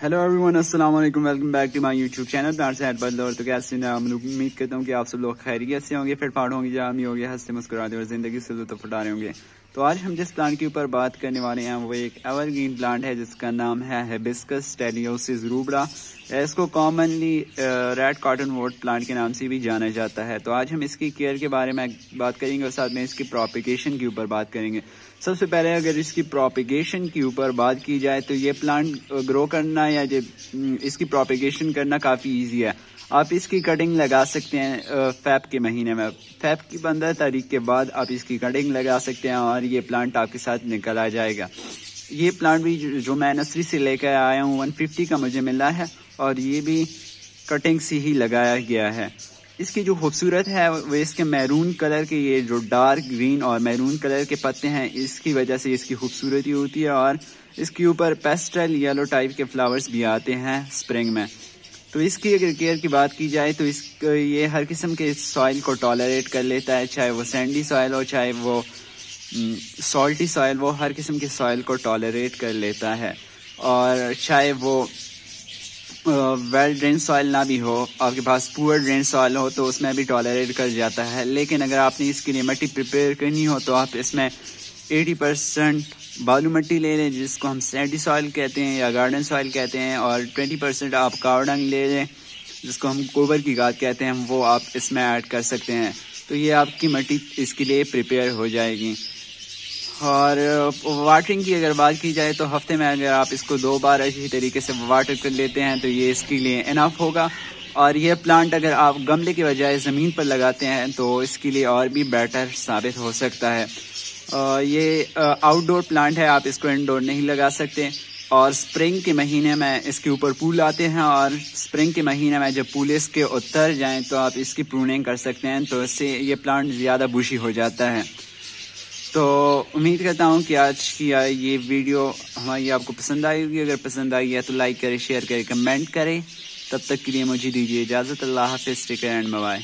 Hello everyone अस्सलाम वालेकुम welcome back to my YouTube channel plant से और तो कैसे ना हम लोग उम्मीद करता हूँ कि आप सब लोग खैरियत से होंगे, फिर फाड़ होंगे, जामी होंगे, हँसते मुस्कुराते और ज़िंदगी से लुत्फ उठा रहे होंगे। तो आज हम जिस प्लांट के ऊपर बात करने वाले हैं, वो एक एवरग्रीन प्लांट है, जिसका नाम है हेबिस्कस टेलियोसिस रूबड़ा इसको कॉमनली रेड कॉटन वोट प्लांट के नाम से भी जाना जाता है। तो आज हम इसकी केयर के बारे में बात करेंगे और साथ में इसकी प्रोपिगेशन के ऊपर बात करेंगे। सबसे पहले अगर इसकी प्रोपिगेशन के ऊपर बात की जाए तो ये प्लांट ग्रो करना या इसकी प्रोपिगेशन करना काफ़ी ईजी है। आप इसकी कटिंग लगा सकते हैं फैब के महीने में। फैब की पंद्रह तारीख के बाद आप इसकी कटिंग लगा सकते हैं और ये प्लांट आपके साथ निकल आ जाएगा। ये प्लांट भी जो मैं नर्सरी से लेकर आया हूँ 150 का मुझे मिला है और ये भी कटिंग से ही लगाया गया है। इसकी जो खूबसूरत है, वो इसके मैरून कलर के ये जो डार्क ग्रीन और मैरून कलर के पत्ते हैं, इसकी वजह से इसकी खूबसूरती होती है और इसके ऊपर पेस्टल येलो टाइप के फ्लावर्स भी आते हैं स्प्रिंग में। तो इसकी अगर केयर की बात की जाए तो इस, ये हर किस्म के सॉइल को टॉलरेट कर लेता है, चाहे वो सैंडी सॉइल हो, चाहे वो सॉल्टी सॉइल वो हर किस्म के सॉइल को टॉलरेट कर लेता है। और चाहे वो वेल ड्रेन सॉइल ना भी हो, आपके पास पुअर ड्रेन सॉइल हो तो उसमें भी टॉलरेट कर जाता है। लेकिन अगर आपने इसके लिए मट्टी प्रिपेयर करनी हो तो आप इसमें 80 परसेंट बालू मट्टी ले लें, जिसको हम सैंडी सॉइल कहते हैं या गार्डन सॉइल कहते हैं, और 20 परसेंट आप कावडंग ले लें, जिसको हम गोबर की गाद कहते हैं, वो आप इसमें ऐड कर सकते हैं। तो ये आपकी मट्टी इसके लिए प्रिपेयर हो जाएगी। और वाटरिंग की अगर बात की जाए तो हफ़्ते में अगर आप इसको दो बार अच्छी तरीके से वाटर कर लेते हैं तो ये इसके लिए इनफ होगा। और ये प्लांट अगर आप गमले के बजाय ज़मीन पर लगाते हैं तो इसके लिए और भी बेटर साबित हो सकता है। ये आउटडोर प्लांट है, आप इसको इनडोर नहीं लगा सकते। और स्प्रिंग के महीने में इसके ऊपर पूल आते हैं, और स्प्रिंग के महीने में जब पूल इसके उतर जाएँ तो आप इसकी प्रूनिंग कर सकते हैं तो इससे ये प्लांट ज़्यादा बुशी हो जाता है। तो उम्मीद करता हूँ कि आज की ये वीडियो हमारी आपको पसंद आई होगी। अगर पसंद आई है तो लाइक करें शेयर करें कमेंट करें। तब तक के लिए मुझे दीजिए इजाज़त। अल्लाह हाफिज़ टेक एंड बाय